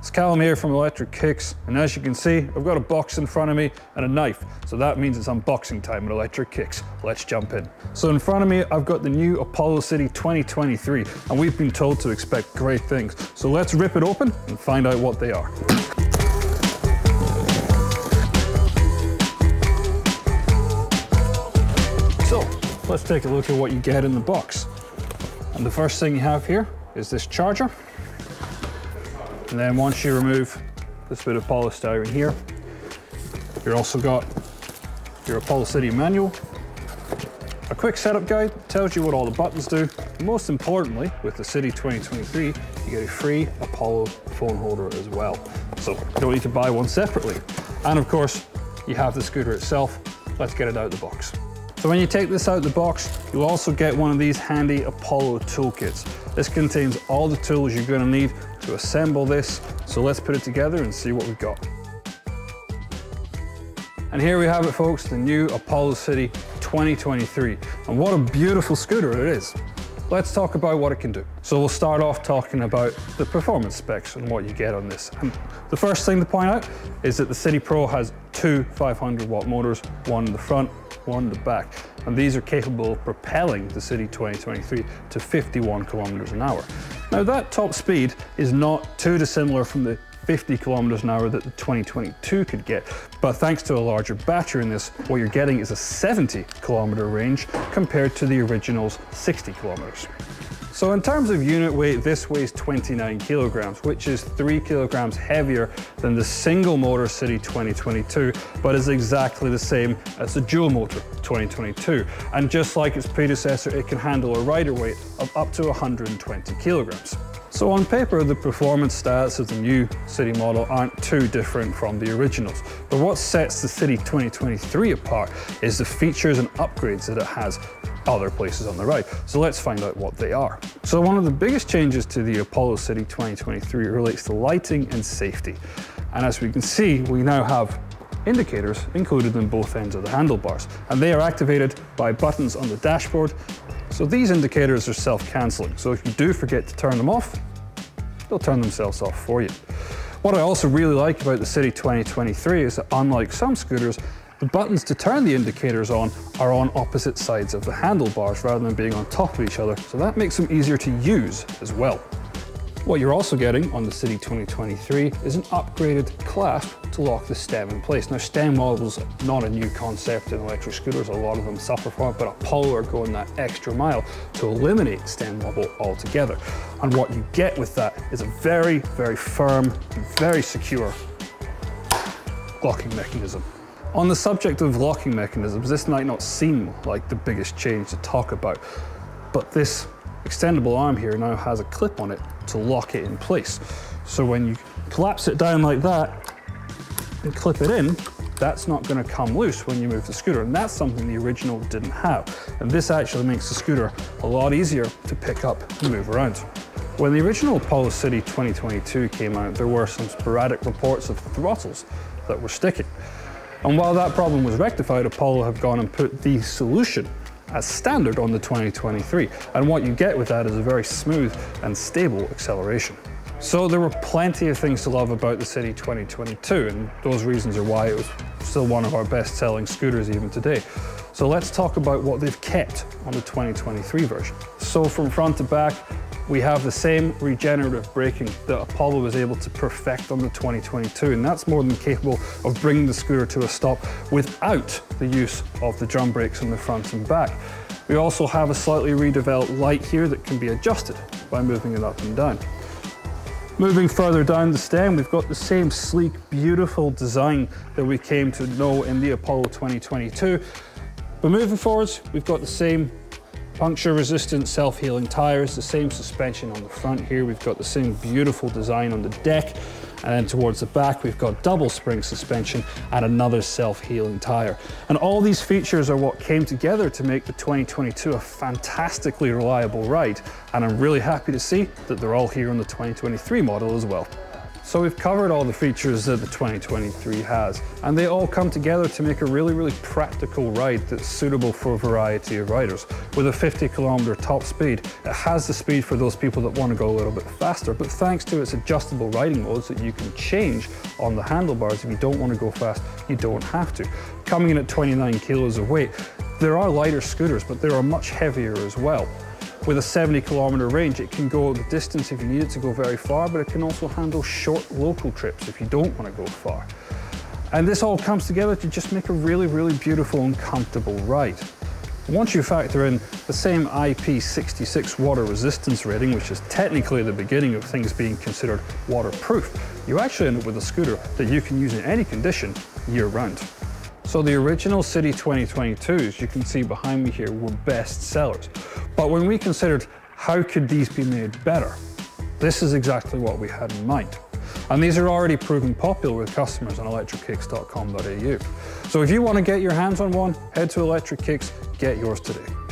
It's Calum here from Electric Kicks, and as you can see, I've got a box in front of me and a knife, so that means it's unboxing time at Electric Kicks. Let's jump in. So in front of me, I've got the new Apollo City 2023, and we've been told to expect great things. So let's rip it open and find out what they are. So let's take a look at what you get in the box. And the first thing you have here is this charger. And then once you remove this bit of polystyrene here, you've also got your Apollo City manual, a quick setup guide tells you what all the buttons do. Most importantly, with the City 2023, you get a free Apollo phone holder as well. So you don't need to buy one separately. And of course, you have the scooter itself. Let's get it out of the box. So when you take this out of the box, you'll also get one of these handy Apollo toolkits. This contains all the tools you're gonna need to assemble this. So let's put it together and see what we've got. And here we have it folks, the new Apollo City 2023. And what a beautiful scooter it is. Let's talk about what it can do. So we'll start off talking about the performance specs and what you get on this. And the first thing to point out is that the City Pro has two 500 watt motors, one in the front, one in the back. And these are capable of propelling the City 2023 to 51 kilometers an hour. Now that top speed is not too dissimilar from the 50 kilometers an hour that the 2022 could get. But thanks to a larger battery in this, what you're getting is a 70 kilometer range compared to the original's 60 kilometers. So in terms of unit weight, this weighs 29 kilograms, which is three kilograms heavier than the single motor City 2022, but is exactly the same as the dual motor 2022. And just like its predecessor, it can handle a rider weight of up to 120 kilograms. So on paper, the performance stats of the new City model aren't too different from the originals. But what sets the City 2023 apart is the features and upgrades that it has other places on the ride. So let's find out what they are. So one of the biggest changes to the Apollo City 2023 relates to lighting and safety. And as we can see, we now have indicators included in both ends of the handlebars. And they are activated by buttons on the dashboard so these indicators are self-canceling, so if you do forget to turn them off, they'll turn themselves off for you. What I also really like about the City 2023 is that unlike some scooters, the buttons to turn the indicators on are on opposite sides of the handlebars rather than being on top of each other, so that makes them easier to use as well. What you're also getting on the City 2023 is an upgraded clasp to lock the stem in place. Now stem wobbles not a new concept in electric scooters, a lot of them suffer from it, but Apollo are going that extra mile to eliminate stem wobble altogether. And what you get with that is a very, very firm, very secure locking mechanism. On the subject of locking mechanisms, this might not seem like the biggest change to talk about, but this extendable arm here now has a clip on it to lock it in place. So when you collapse it down like that and clip it in, that's not going to come loose when you move the scooter. And that's something the original didn't have. And this actually makes the scooter a lot easier to pick up and move around. When the original Apollo City 2022 came out, there were some sporadic reports of throttles that were sticking. And while that problem was rectified, Apollo have gone and put the solution as standard on the 2023. And what you get with that is a very smooth and stable acceleration. So there were plenty of things to love about the City 2022, and those reasons are why it was still one of our best-selling scooters even today. So let's talk about what they've kept on the 2023 version. So from front to back, we have the same regenerative braking that Apollo was able to perfect on the 2022, and that's more than capable of bringing the scooter to a stop without the use of the drum brakes on the front and back. We also have a slightly redeveloped light here that can be adjusted by moving it up and down. Moving further down the stem, we've got the same sleek, beautiful design that we came to know in the Apollo 2022. But moving forwards, we've got the same Puncture resistant self-healing tires, the same suspension on the front here. We've got the same beautiful design on the deck. And then towards the back, we've got double spring suspension and another self-healing tire. And all these features are what came together to make the 2022 a fantastically reliable ride. And I'm really happy to see that they're all here on the 2023 model as well. So we've covered all the features that the 2023 has, and they all come together to make a really, really practical ride that's suitable for a variety of riders. With a 50 kilometer top speed, it has the speed for those people that want to go a little bit faster, but thanks to its adjustable riding modes that you can change on the handlebars, if you don't want to go fast, you don't have to. Coming in at 29 kilos of weight, there are lighter scooters, but they are much heavier as well. With a 70 kilometer range, it can go the distance if you need it to go very far, but it can also handle short local trips if you don't want to go far. And this all comes together to just make a really, really beautiful and comfortable ride. Once you factor in the same IP66 water resistance rating, which is technically the beginning of things being considered waterproof, you actually end up with a scooter that you can use in any condition year round. So the original City 2022s you can see behind me here were best sellers. But when we considered how could these be made better, this is exactly what we had in mind. And these are already proven popular with customers on electrickicks.com.au. So if you want to get your hands on one, head to Electric get yours today.